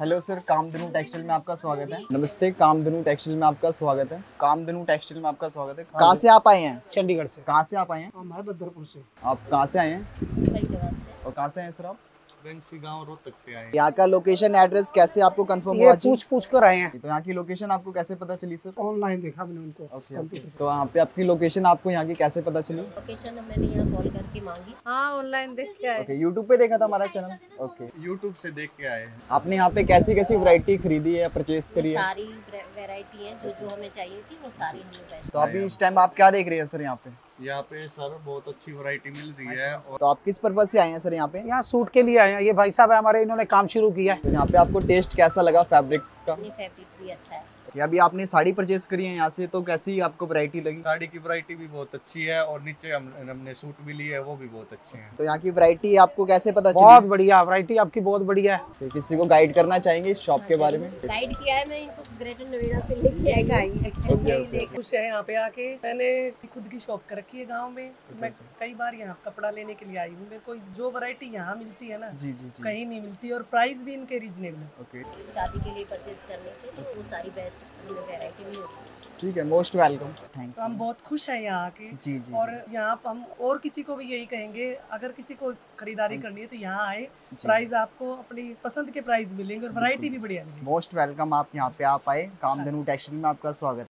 Hello sir कामधनु textile में आपका स्वागत है। नमस्ते कामधनु टेक्सटाइल में आपका स्वागत है। कामधनु टेक्सटाइल में आपका स्वागत है। कहाँ से आप आए हैं? चंडीगढ़ से। कहाँ से आप आए हैं? हम है बद्रपुर से। आप कहाँ से आए हैं? और कहाँ से आए हैं सर आप? बंसी गाँव रोहतक से आए यहाँ का लोकेशन एड्रेस कैसे आपको कंफर्म हुआ पूछ पूछ कर आए हैं। तो यहाँ की लोकेशन आपको कैसे पता चली सर ऑनलाइन देखा मैंने उनको। ओके ओके तो यहाँ पे आपकी लोकेशन आपको यहाँ की कैसे पता चली? लोकेशन मैंने यहाँ कॉल करके मांगी। हाँ ऑनलाइन देख के आए। ओके यूट्यूब पे देखा था हमारा चैनल ओके यूट्यूब से देख के आए हैं। आपने यहाँ पे कैसी कैसी वरायटी खरीदी है परचेज करी है? सारी वैरायटी है जो जो हमें चाहिए थी वो सारी तो अभी इस टाइम आप क्या देख रहे हैं सर यहाँ पे? यहाँ पे सर बहुत अच्छी वैरायटी मिल रही है और तो आप किस पर्पज से आए हैं सर यहाँ पे? यहाँ सूट के लिए आए हैं। ये भाई साहब है हमारे इन्होंने काम शुरू किया है। तो यहाँ पे आपको टेस्ट कैसा लगा फैब्रिक्स का? ये फैब्रिक भी अच्छा है। कि अभी आपने साड़ी परचेज करी है यहाँ से तो कैसी आपको वैरायटी लगी? साड़ी की वैरायटी भी बहुत अच्छी है और नीचे हम हमने सूट भी लिए है वो भी बहुत अच्छे हैं। तो यहाँ की वैरायटी आपको कैसे पता बहुत बढ़िया वैरायटी आपकी बहुत बढ़िया है। तो किसी को गाइड करना चाहेंगे इस शॉप के बारे में? गाइड किया है मैं इनको ग्रेटर नोएडा से लेके आई हूँ खुश है यहाँ पे आके। मैंने खुद की शॉप कर रखी है गाँव में। मैं कई बार यहाँ कपड़ा लेने के लिए आई हूँ। मेरे को जो वरायटी यहाँ मिलती है ना जी जी जी. कहीं नहीं मिलती और प्राइस भी इनके रीजनेबल है। ओके शादी के लिए परचेज करने के तो वो सारी बेस्ट वैरायटी भी होती है ठीक है मोस्ट वेलकम थैंक तो हम बहुत खुश हैं यहाँ आके। जी जी और यहाँ हम और किसी को भी यही कहेंगे अगर किसी को खरीदारी करनी है तो यहाँ आए। प्राइस आपको अपनी पसंद के प्राइस मिलेंगे और वैरायटी भी बढ़िया मिलेगी। मोस्ट वेलकम आप यहाँ पे आप आए। कामधेनु टेक्सटाइल में आपका स्वागत